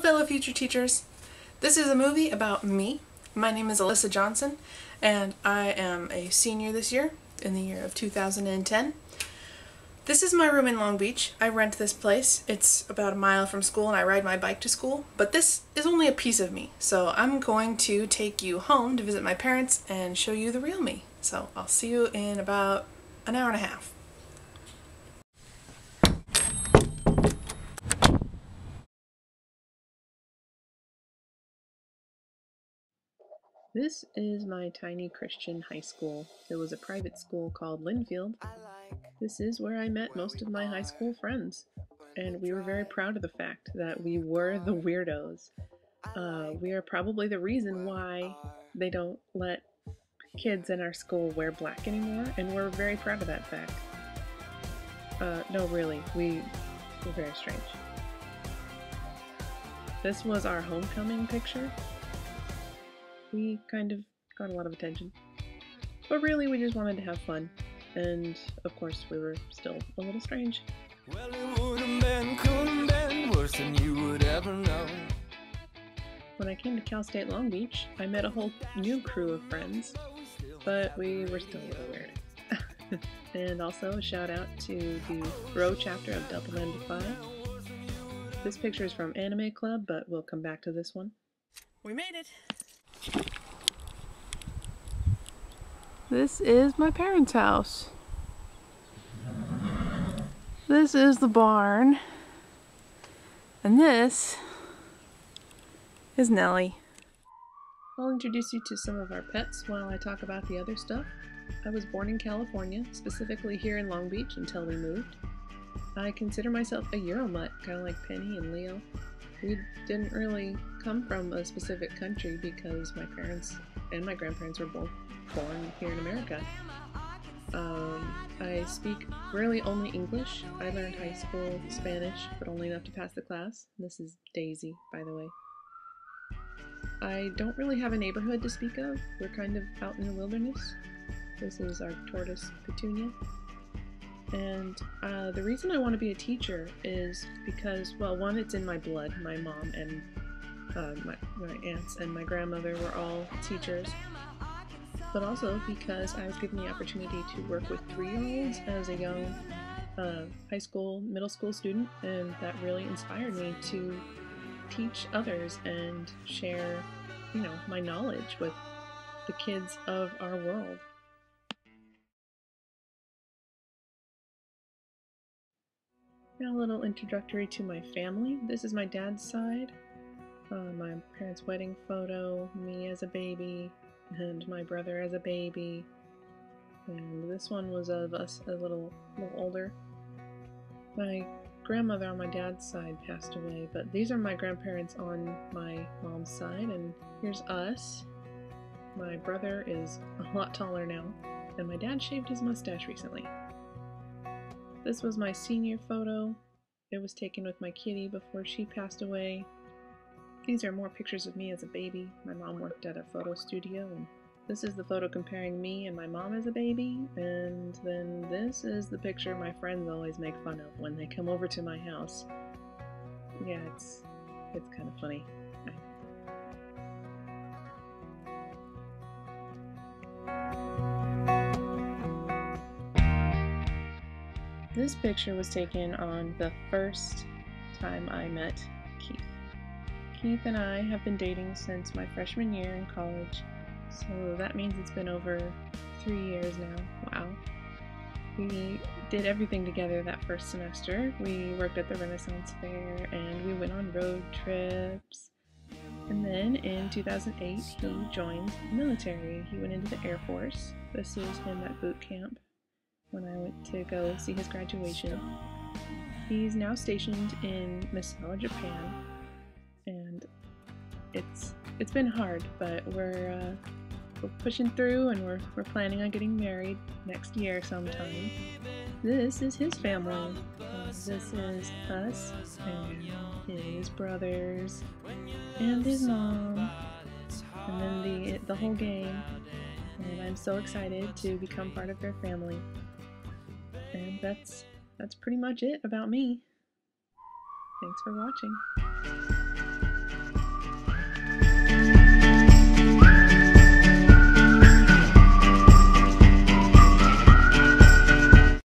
Hello, fellow future teachers. This is a movie about me. My name is Alyssa Johnson, and I am a senior this year, in the year of 2010. This is my room in Long Beach. I rent this place. It's about a mile from school, and I ride my bike to school. But this is only a piece of me, so I'm going to take you home to visit my parents and show you the real me. So I'll see you in about an hour and a half. This is my tiny Christian high school. It was a private school called Linfield. This is where I met most of my high school friends, and we were very proud of the fact that we were the weirdos. Uh, we are probably the reason why they don't let kids in our school wear black anymore, and we're very proud of that fact. Uh, no, really, we were very strange. This was our homecoming picture we kind of got a lot of attention. But really, we just wanted to have fun. And of course, we were still a little strange. Well, been, been when I came to Cal State Long Beach, I met a whole new crew of friends, but we were still a little weird. and also a shout out to the Rho chapter of Delta Lambda Phi. This picture is from Anime Club, but we'll come back to this one. We made it! This is my parents' house. This is the barn. And this is Nellie. I'll introduce you to some of our pets while I talk about the other stuff. I was born in California, specifically here in Long Beach until we moved. I consider myself a Euromutt, kind of like Penny and Leo we didn't really come from a specific country because my parents and my grandparents were both born here in America. Um, I speak really only English. I learned high school Spanish, but only enough to pass the class. This is Daisy, by the way. I don't really have a neighborhood to speak of. We're kind of out in the wilderness. This is our tortoise, Petunia. And uh, the reason I want to be a teacher is because, well, one, it's in my blood. My mom and uh, my, my aunts and my grandmother were all teachers. But also because I was given the opportunity to work with three year olds as a young uh, high school, middle school student, and that really inspired me to teach others and share, you know, my knowledge with the kids of our world. Now a little introductory to my family. This is my dad's side. Uh, my parents' wedding photo, me as a baby, and my brother as a baby. And this one was of us a little, little older. My grandmother on my dad's side passed away, but these are my grandparents on my mom's side, and here's us. My brother is a lot taller now, and my dad shaved his mustache recently. This was my senior photo. It was taken with my kitty before she passed away. These are more pictures of me as a baby. My mom worked at a photo studio and this is the photo comparing me and my mom as a baby, and then this is the picture my friends always make fun of when they come over to my house. Yeah, it's it's kind of funny. This picture was taken on the first time I met Keith. Keith and I have been dating since my freshman year in college, so that means it's been over three years now. Wow. We did everything together that first semester. We worked at the Renaissance Fair and we went on road trips. And then in 2008, he joined the military. He went into the Air Force. This is him at boot camp when I went to go see his graduation. He's now stationed in Misawa, Japan, and it's it's been hard, but we're uh, we're pushing through, and we're we're planning on getting married next year sometime. This is his family. This is us and his brothers and his mom, and then the the whole gang. And I'm so excited to become part of their family. And that's that's pretty much it about me. Thanks for watching.